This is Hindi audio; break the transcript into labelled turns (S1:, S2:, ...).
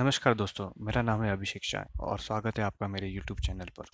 S1: नमस्कार दोस्तों, मेरा नाम है अभिषेक शाह और स्वागत है आपका मेरे यूट्यूब चैनल पर।